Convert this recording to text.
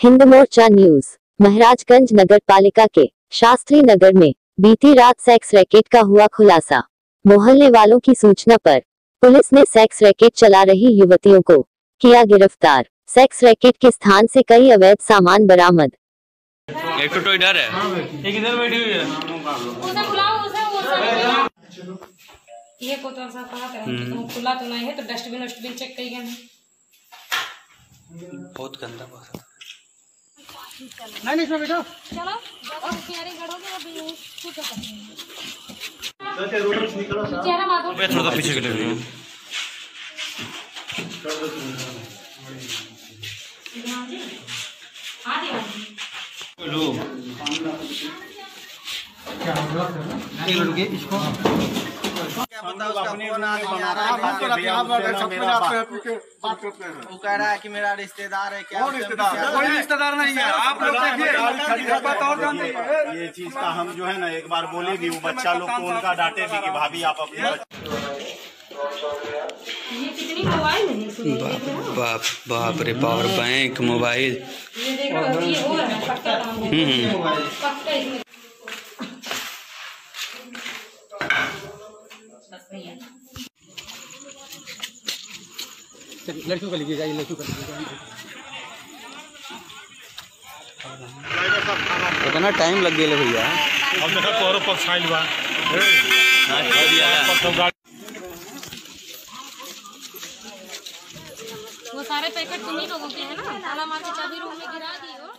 Hind Morcha news Maharajganj नगर पालिका के शास्त्री नगर में बीती रात सेक्स रैकेट का हुआ खुलासा। मोहल्ले वालों की सूचना पर पुलिस ने सेक्स रैकेट चला रही युवतियों को किया गिरफ़्तार। सेक्स रैकेट के स्थान से कई अवैध सामान बरामद। एक तो, इधर है। एक इधर बैठी हुई है। उसे बुलाओ उसे वो ये को तो कहा करें तो खुला तो नहीं है तो डस्टबिन वस्टबिन चेक करिए बहुत गंदा बहुत नहीं नहीं इसमें बैठो चलो करोगे थोड़ा सा पीछे के लिए हाँ जी हाँ जी लो क्या पता उसका फ़ोन आज नहीं आ रहा है। वो कह रहा है कि मेरा रिश्तेदार है क्या रिश्तेदार? कोई रिश्तेदार नहीं है। आप लोग देखिए ये चीज़ का हम जो है ना एक बार बोले भी वो बच्चा लोग को उनका डांटे भी कि भाभी आप अपने हो? बाप बाप रे पावर बैंक मोबाइल। ये देखो ये रहा पक्का। काम हम्म। लड़कियों का लीजिएगा ये लड़कियों का लीजिएगा कितना टाइम लग गया भैया। अब देखा तोरो पर साइल बा वो सारे पैकेट तुम्ही लोगों के हैं ना? ताला मार के चाबी रूम में गिरा दिया